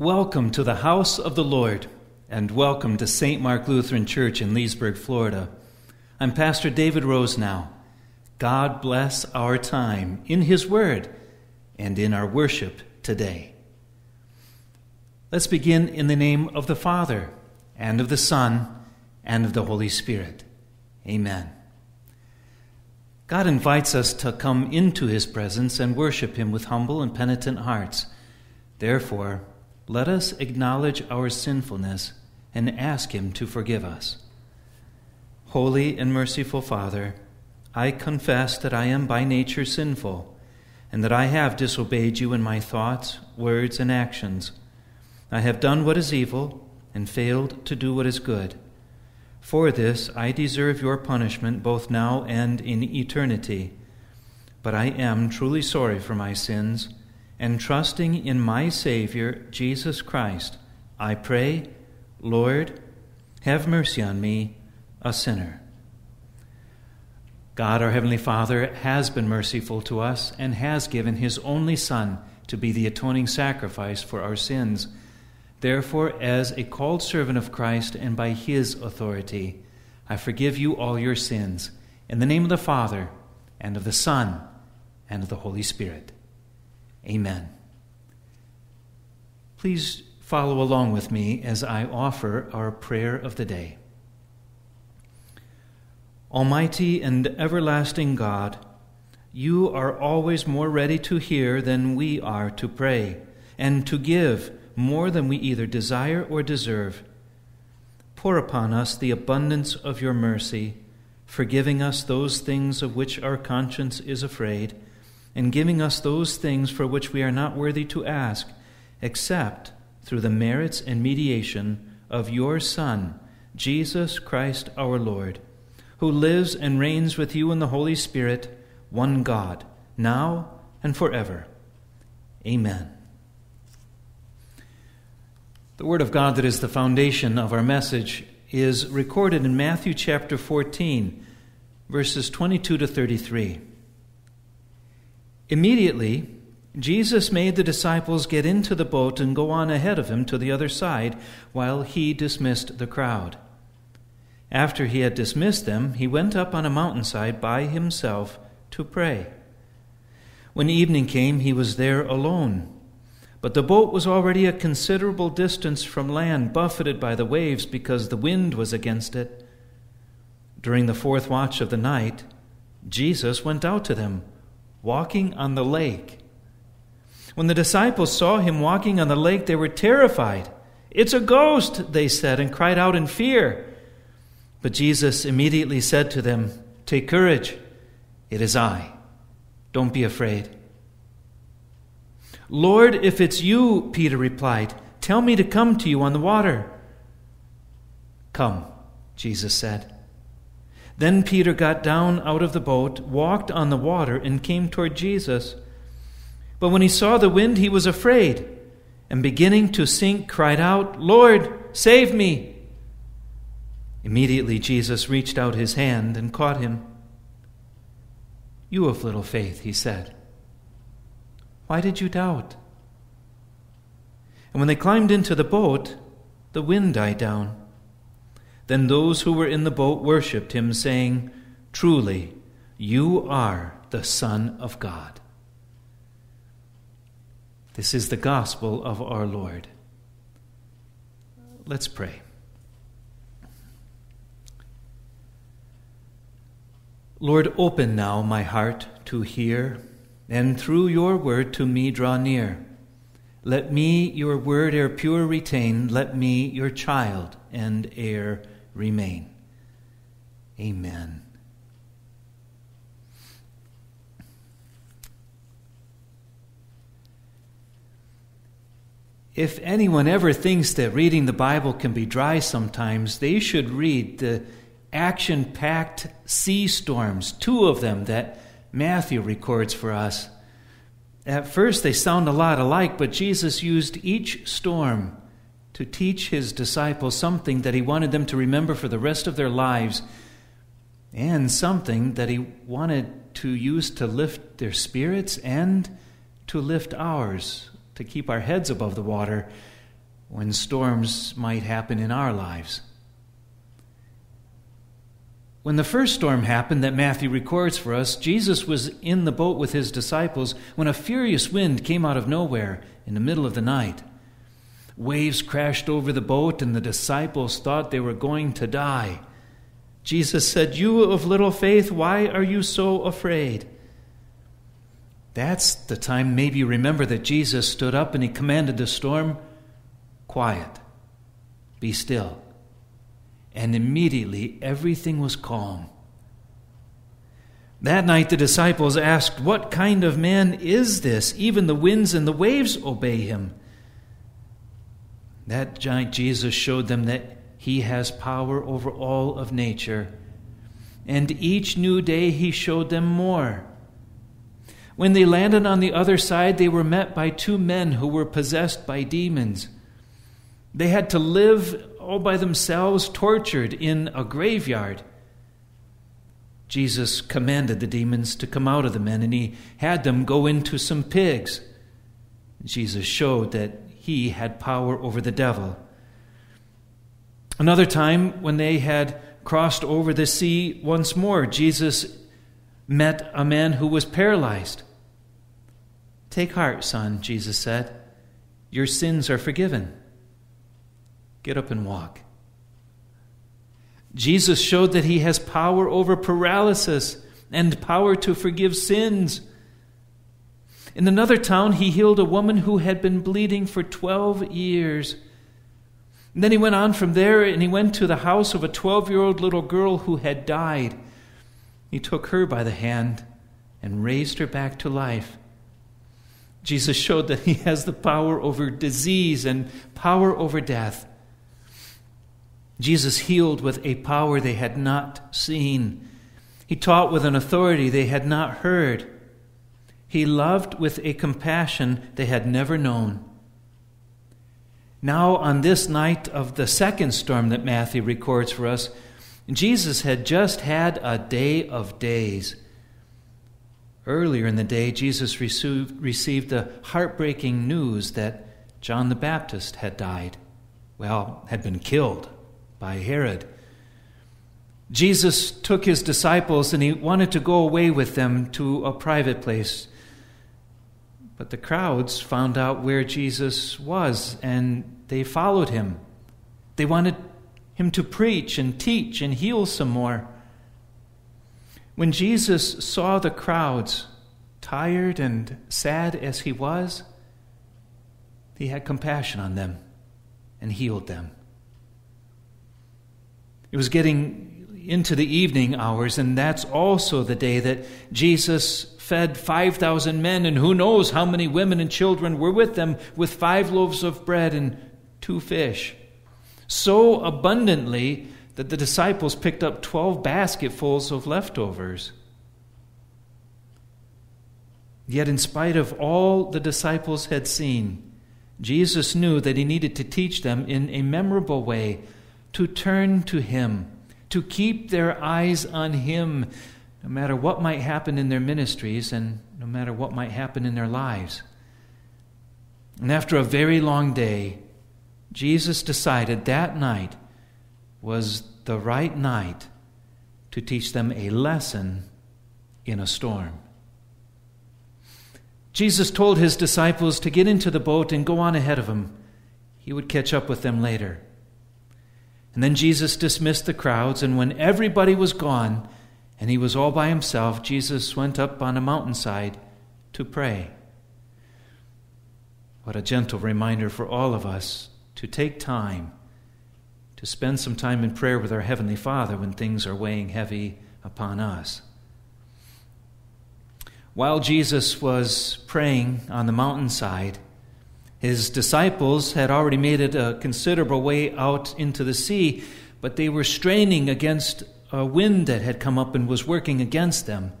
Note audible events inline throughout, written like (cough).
Welcome to the house of the Lord, and welcome to St. Mark Lutheran Church in Leesburg, Florida. I'm Pastor David Rosenau. God bless our time in His Word and in our worship today. Let's begin in the name of the Father, and of the Son, and of the Holy Spirit. Amen. God invites us to come into His presence and worship Him with humble and penitent hearts. Therefore, let us acknowledge our sinfulness and ask Him to forgive us. Holy and merciful Father, I confess that I am by nature sinful, and that I have disobeyed you in my thoughts, words, and actions. I have done what is evil and failed to do what is good. For this I deserve your punishment both now and in eternity. But I am truly sorry for my sins and trusting in my Savior, Jesus Christ, I pray, Lord, have mercy on me, a sinner. God, our Heavenly Father, has been merciful to us and has given His only Son to be the atoning sacrifice for our sins. Therefore, as a called servant of Christ and by His authority, I forgive you all your sins. In the name of the Father, and of the Son, and of the Holy Spirit. Amen. Please follow along with me as I offer our prayer of the day. Almighty and everlasting God, you are always more ready to hear than we are to pray, and to give more than we either desire or deserve. Pour upon us the abundance of your mercy, forgiving us those things of which our conscience is afraid and giving us those things for which we are not worthy to ask, except through the merits and mediation of your Son, Jesus Christ our Lord, who lives and reigns with you in the Holy Spirit, one God, now and forever. Amen. The Word of God that is the foundation of our message is recorded in Matthew chapter 14, verses 22 to 33. Immediately, Jesus made the disciples get into the boat and go on ahead of him to the other side while he dismissed the crowd. After he had dismissed them, he went up on a mountainside by himself to pray. When evening came, he was there alone. But the boat was already a considerable distance from land, buffeted by the waves because the wind was against it. During the fourth watch of the night, Jesus went out to them walking on the lake. When the disciples saw him walking on the lake, they were terrified. It's a ghost, they said, and cried out in fear. But Jesus immediately said to them, Take courage, it is I. Don't be afraid. Lord, if it's you, Peter replied, tell me to come to you on the water. Come, Jesus said. Then Peter got down out of the boat, walked on the water, and came toward Jesus. But when he saw the wind, he was afraid, and beginning to sink, cried out, Lord, save me! Immediately Jesus reached out his hand and caught him. You of little faith, he said. Why did you doubt? And when they climbed into the boat, the wind died down. Then those who were in the boat worshipped him, saying, Truly, you are the Son of God. This is the gospel of our Lord. Let's pray. Lord, open now my heart to hear, and through your word to me draw near. Let me your word ere pure retain, let me your child and heir remain. Amen. If anyone ever thinks that reading the Bible can be dry sometimes, they should read the action packed sea storms, two of them that Matthew records for us. At first, they sound a lot alike, but Jesus used each storm to teach his disciples something that he wanted them to remember for the rest of their lives and something that he wanted to use to lift their spirits and to lift ours, to keep our heads above the water when storms might happen in our lives. When the first storm happened that Matthew records for us, Jesus was in the boat with his disciples when a furious wind came out of nowhere in the middle of the night. Waves crashed over the boat, and the disciples thought they were going to die. Jesus said, You of little faith, why are you so afraid? That's the time maybe you remember that Jesus stood up and he commanded the storm, Quiet, be still. And immediately everything was calm. That night the disciples asked, What kind of man is this? Even the winds and the waves obey him. That giant Jesus showed them that he has power over all of nature. And each new day he showed them more. When they landed on the other side, they were met by two men who were possessed by demons. They had to live all by themselves, tortured in a graveyard. Jesus commanded the demons to come out of the men, and he had them go into some pigs. Jesus showed that he had power over the devil. Another time, when they had crossed over the sea once more, Jesus met a man who was paralyzed. Take heart, son, Jesus said. Your sins are forgiven. Get up and walk. Jesus showed that he has power over paralysis and power to forgive sins. In another town, he healed a woman who had been bleeding for 12 years. And then he went on from there and he went to the house of a 12 year old little girl who had died. He took her by the hand and raised her back to life. Jesus showed that he has the power over disease and power over death. Jesus healed with a power they had not seen. He taught with an authority they had not heard. He loved with a compassion they had never known. Now, on this night of the second storm that Matthew records for us, Jesus had just had a day of days. Earlier in the day, Jesus received, received the heartbreaking news that John the Baptist had died, well, had been killed by Herod. Jesus took his disciples and he wanted to go away with them to a private place but the crowds found out where Jesus was and they followed him. They wanted him to preach and teach and heal some more. When Jesus saw the crowds, tired and sad as he was, he had compassion on them and healed them. It was getting into the evening hours, and that's also the day that Jesus fed 5,000 men, and who knows how many women and children were with them with five loaves of bread and two fish. So abundantly that the disciples picked up 12 basketfuls of leftovers. Yet, in spite of all the disciples had seen, Jesus knew that he needed to teach them in a memorable way to turn to him, to keep their eyes on him, no matter what might happen in their ministries and no matter what might happen in their lives. And after a very long day, Jesus decided that night was the right night to teach them a lesson in a storm. Jesus told his disciples to get into the boat and go on ahead of him. He would catch up with them later. And then Jesus dismissed the crowds, and when everybody was gone, and he was all by himself, Jesus went up on a mountainside to pray. What a gentle reminder for all of us to take time to spend some time in prayer with our Heavenly Father when things are weighing heavy upon us. While Jesus was praying on the mountainside, his disciples had already made it a considerable way out into the sea, but they were straining against a wind that had come up and was working against them.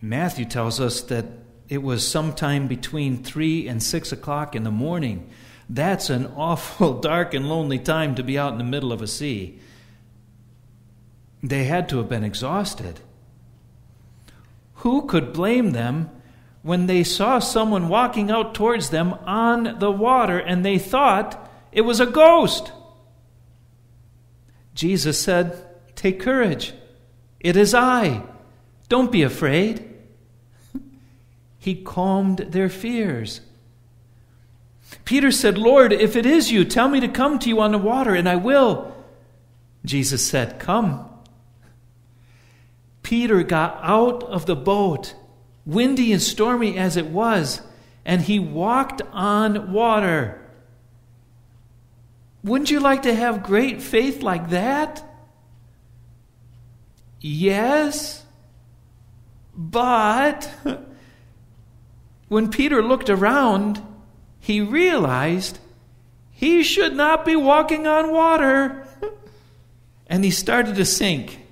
Matthew tells us that it was sometime between 3 and 6 o'clock in the morning. That's an (laughs) awful dark and lonely time to be out in the middle of a sea. They had to have been exhausted. Who could blame them when they saw someone walking out towards them on the water and they thought it was a ghost. Jesus said, Take courage. It is I. Don't be afraid. (laughs) he calmed their fears. Peter said, Lord, if it is you, tell me to come to you on the water, and I will. Jesus said, Come. Peter got out of the boat, windy and stormy as it was, and he walked on water. Wouldn't you like to have great faith like that? Yes, but (laughs) when Peter looked around, he realized he should not be walking on water. (laughs) and he started to sink.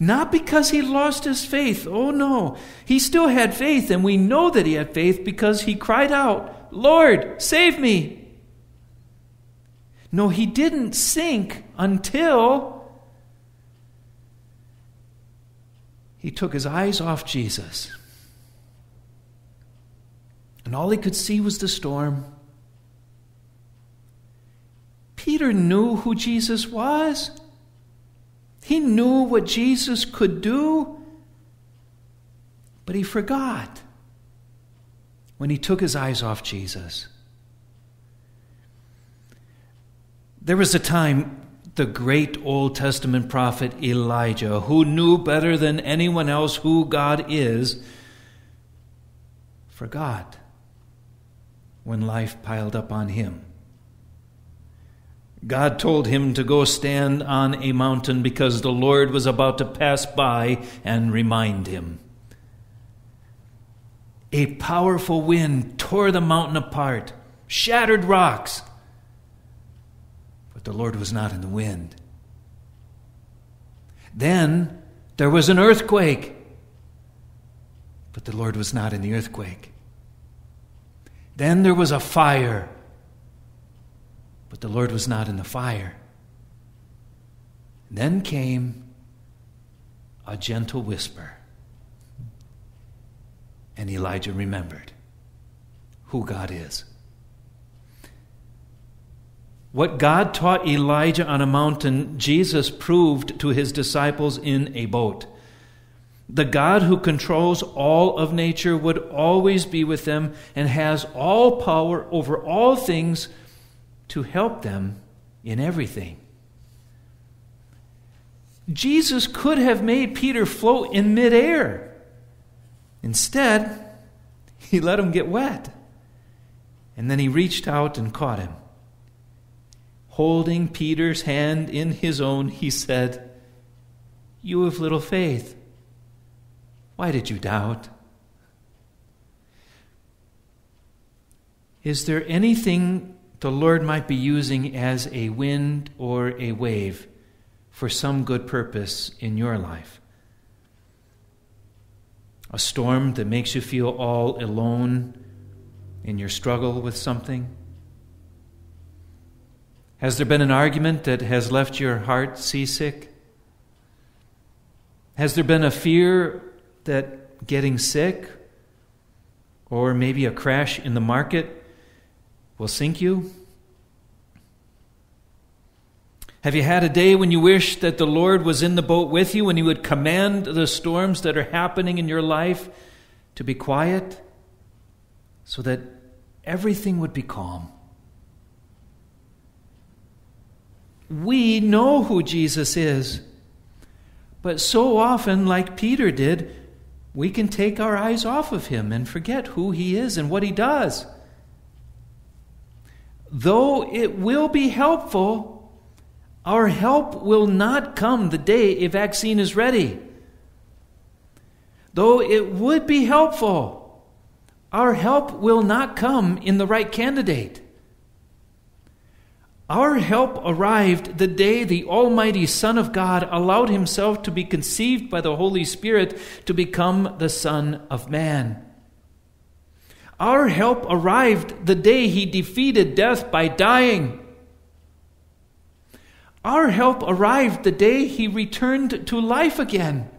Not because he lost his faith. Oh no. He still had faith, and we know that he had faith because he cried out, Lord, save me. No, he didn't sink until he took his eyes off Jesus. And all he could see was the storm. Peter knew who Jesus was. He knew what Jesus could do, but he forgot when he took his eyes off Jesus. There was a time the great Old Testament prophet Elijah, who knew better than anyone else who God is, forgot when life piled up on him. God told him to go stand on a mountain because the Lord was about to pass by and remind him. A powerful wind tore the mountain apart, shattered rocks. But the Lord was not in the wind. Then there was an earthquake, but the Lord was not in the earthquake. Then there was a fire but the Lord was not in the fire. Then came a gentle whisper. And Elijah remembered who God is. What God taught Elijah on a mountain, Jesus proved to his disciples in a boat. The God who controls all of nature would always be with them and has all power over all things to help them in everything. Jesus could have made Peter float in midair. Instead, he let him get wet. And then he reached out and caught him. Holding Peter's hand in his own, he said, You have little faith. Why did you doubt? Is there anything the Lord might be using as a wind or a wave for some good purpose in your life. A storm that makes you feel all alone in your struggle with something. Has there been an argument that has left your heart seasick? Has there been a fear that getting sick or maybe a crash in the market will sink you? Have you had a day when you wish that the Lord was in the boat with you and He would command the storms that are happening in your life to be quiet so that everything would be calm? We know who Jesus is, but so often, like Peter did, we can take our eyes off of Him and forget who He is and what He does though it will be helpful, our help will not come the day a vaccine is ready. Though it would be helpful, our help will not come in the right candidate. Our help arrived the day the Almighty Son of God allowed himself to be conceived by the Holy Spirit to become the Son of Man. Our help arrived the day he defeated death by dying. Our help arrived the day he returned to life again.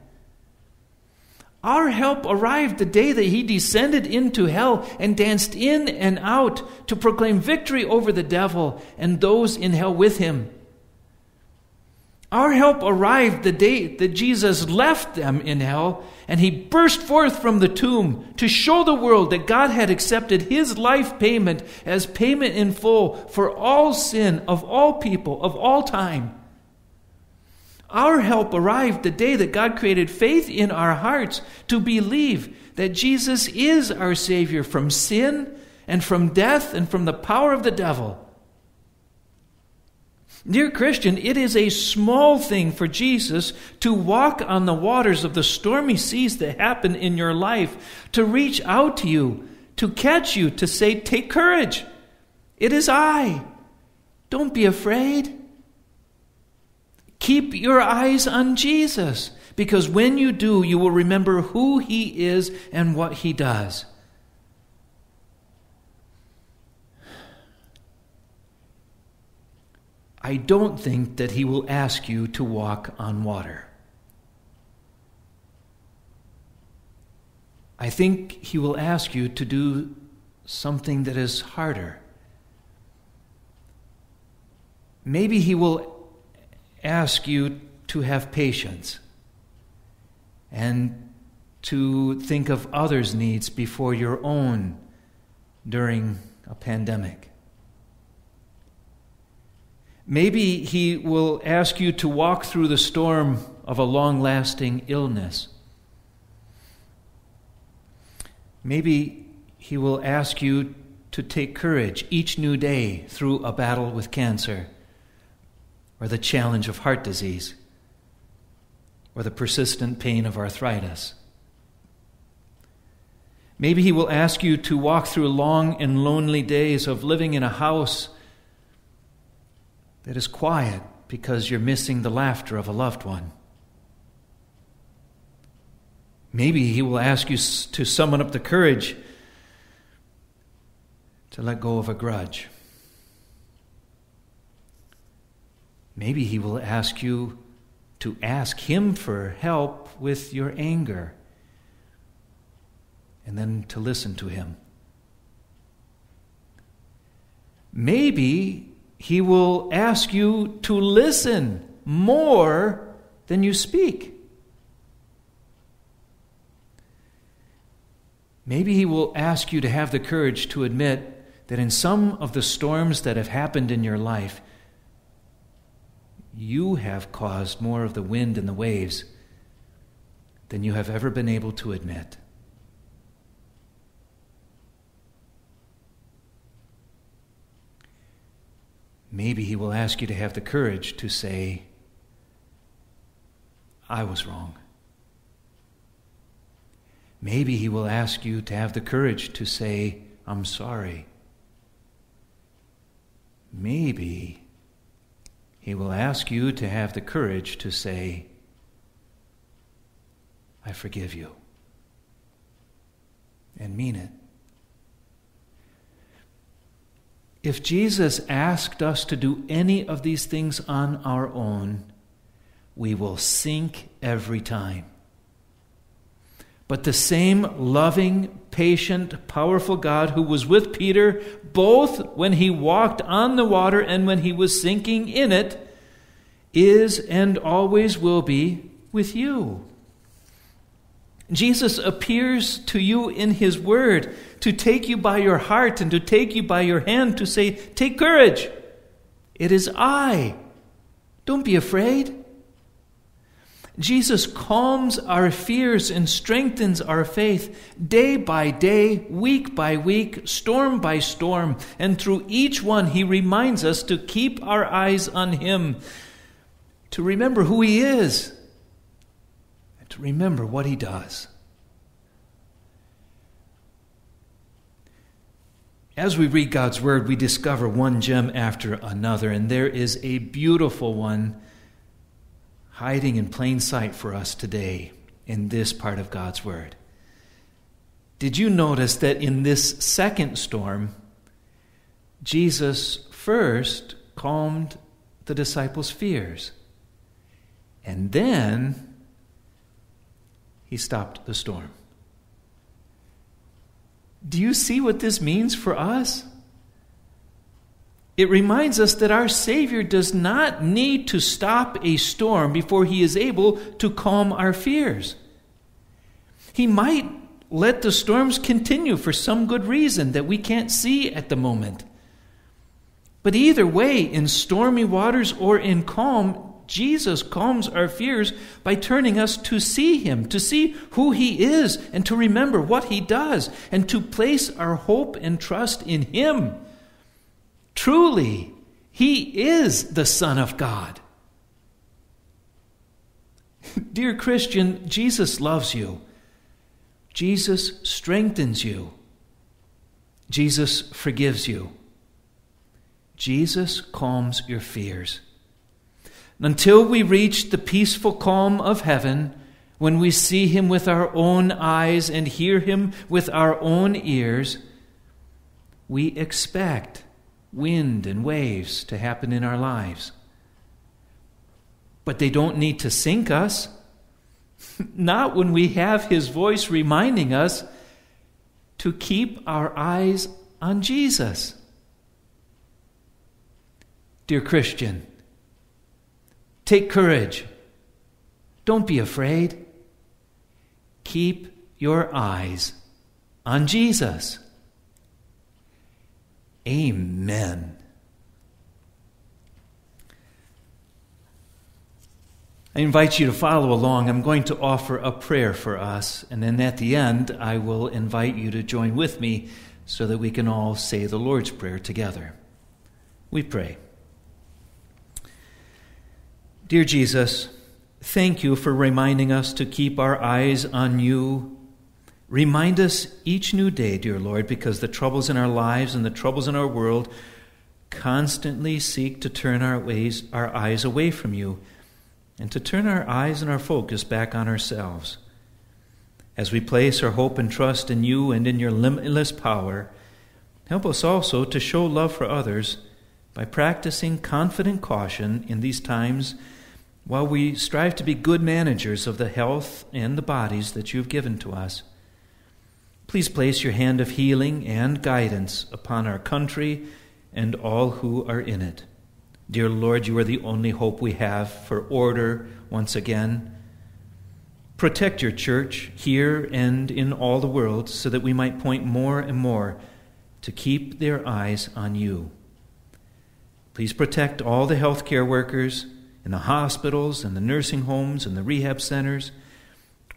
Our help arrived the day that he descended into hell and danced in and out to proclaim victory over the devil and those in hell with him. Our help arrived the day that Jesus left them in hell and he burst forth from the tomb to show the world that God had accepted his life payment as payment in full for all sin of all people of all time. Our help arrived the day that God created faith in our hearts to believe that Jesus is our Savior from sin and from death and from the power of the devil. Dear Christian, it is a small thing for Jesus to walk on the waters of the stormy seas that happen in your life, to reach out to you, to catch you, to say, Take courage. It is I. Don't be afraid. Keep your eyes on Jesus, because when you do, you will remember who He is and what He does. I don't think that he will ask you to walk on water. I think he will ask you to do something that is harder. Maybe he will ask you to have patience and to think of others' needs before your own during a pandemic. Maybe He will ask you to walk through the storm of a long lasting illness. Maybe He will ask you to take courage each new day through a battle with cancer, or the challenge of heart disease, or the persistent pain of arthritis. Maybe He will ask you to walk through long and lonely days of living in a house that is quiet because you're missing the laughter of a loved one. Maybe he will ask you to summon up the courage to let go of a grudge. Maybe he will ask you to ask him for help with your anger and then to listen to him. Maybe he will ask you to listen more than you speak. Maybe He will ask you to have the courage to admit that in some of the storms that have happened in your life, you have caused more of the wind and the waves than you have ever been able to admit. maybe he will ask you to have the courage to say, I was wrong. Maybe he will ask you to have the courage to say, I'm sorry. Maybe he will ask you to have the courage to say, I forgive you, and mean it. If Jesus asked us to do any of these things on our own, we will sink every time. But the same loving, patient, powerful God who was with Peter both when he walked on the water and when he was sinking in it is and always will be with you. Jesus appears to you in his word to take you by your heart and to take you by your hand to say, Take courage. It is I. Don't be afraid. Jesus calms our fears and strengthens our faith day by day, week by week, storm by storm. And through each one, he reminds us to keep our eyes on him, to remember who he is, and to remember what he does. As we read God's Word, we discover one gem after another, and there is a beautiful one hiding in plain sight for us today in this part of God's Word. Did you notice that in this second storm, Jesus first calmed the disciples' fears, and then he stopped the storm. Do you see what this means for us? It reminds us that our Savior does not need to stop a storm before he is able to calm our fears. He might let the storms continue for some good reason that we can't see at the moment. But either way, in stormy waters or in calm, Jesus calms our fears by turning us to see Him, to see who He is, and to remember what He does, and to place our hope and trust in Him. Truly, He is the Son of God. (laughs) Dear Christian, Jesus loves you. Jesus strengthens you. Jesus forgives you. Jesus calms your fears. Until we reach the peaceful calm of heaven, when we see Him with our own eyes and hear Him with our own ears, we expect wind and waves to happen in our lives. But they don't need to sink us. (laughs) Not when we have His voice reminding us to keep our eyes on Jesus. Dear Christian, take courage. Don't be afraid. Keep your eyes on Jesus. Amen. I invite you to follow along. I'm going to offer a prayer for us, and then at the end, I will invite you to join with me so that we can all say the Lord's Prayer together. We pray. Dear Jesus, thank you for reminding us to keep our eyes on you. Remind us each new day, dear Lord, because the troubles in our lives and the troubles in our world constantly seek to turn our ways our eyes away from you and to turn our eyes and our focus back on ourselves. As we place our hope and trust in you and in your limitless power, help us also to show love for others by practicing confident caution in these times while we strive to be good managers of the health and the bodies that you have given to us. Please place your hand of healing and guidance upon our country and all who are in it. Dear Lord, you are the only hope we have for order once again. Protect your church here and in all the world so that we might point more and more to keep their eyes on you. Please protect all the healthcare workers in the hospitals and the nursing homes and the rehab centers,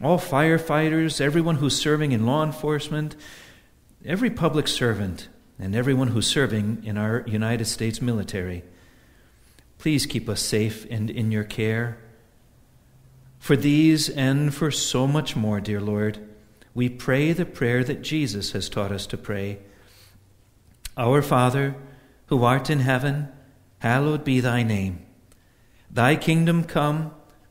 all firefighters, everyone who's serving in law enforcement, every public servant, and everyone who's serving in our United States military. Please keep us safe and in your care. For these and for so much more, dear Lord, we pray the prayer that Jesus has taught us to pray Our Father, who art in heaven, hallowed be thy name. Thy kingdom come,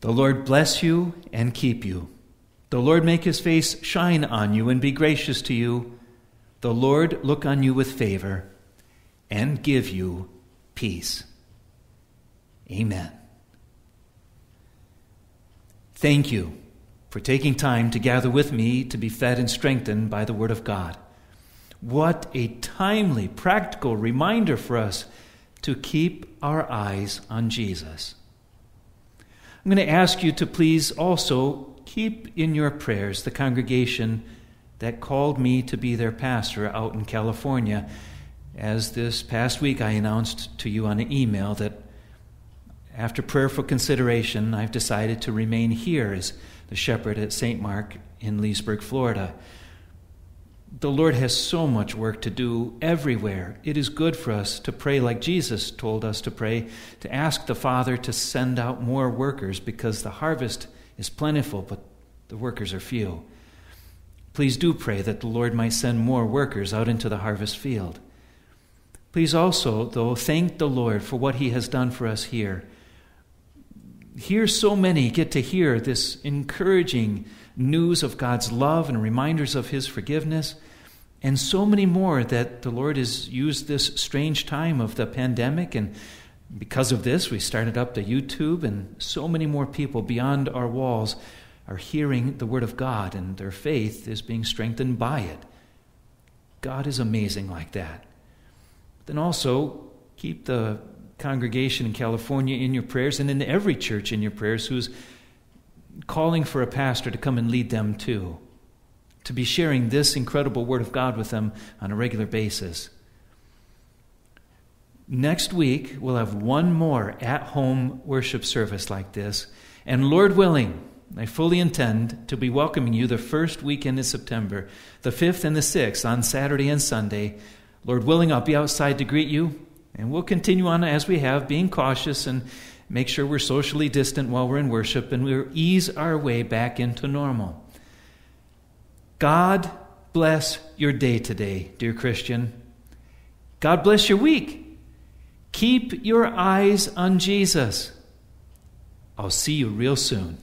The Lord bless you and keep you. The Lord make his face shine on you and be gracious to you. The Lord look on you with favor and give you peace. Amen. Thank you for taking time to gather with me to be fed and strengthened by the Word of God. What a timely, practical reminder for us to keep our eyes on Jesus. I'm going to ask you to please also keep in your prayers the congregation that called me to be their pastor out in California as this past week I announced to you on an email that after prayerful consideration, I've decided to remain here as the shepherd at St. Mark in Leesburg, Florida. The Lord has so much work to do everywhere. It is good for us to pray like Jesus told us to pray, to ask the Father to send out more workers because the harvest is plentiful, but the workers are few. Please do pray that the Lord might send more workers out into the harvest field. Please also, though, thank the Lord for what He has done for us here. Here, so many get to hear this encouraging news of God's love and reminders of His forgiveness, and so many more that the Lord has used this strange time of the pandemic. And because of this, we started up the YouTube, and so many more people beyond our walls are hearing the Word of God, and their faith is being strengthened by it. God is amazing like that. Then also keep the congregation in California in your prayers, and in every church in your prayers who's calling for a pastor to come and lead them too, to be sharing this incredible Word of God with them on a regular basis. Next week, we'll have one more at home worship service like this, and Lord willing, I fully intend to be welcoming you the first weekend in September, the 5th and the 6th, on Saturday and Sunday. Lord willing, I'll be outside to greet you, and we'll continue on as we have, being cautious and make sure we're socially distant while we're in worship, and we'll ease our way back into normal. God bless your day today, dear Christian. God bless your week. Keep your eyes on Jesus. I'll see you real soon.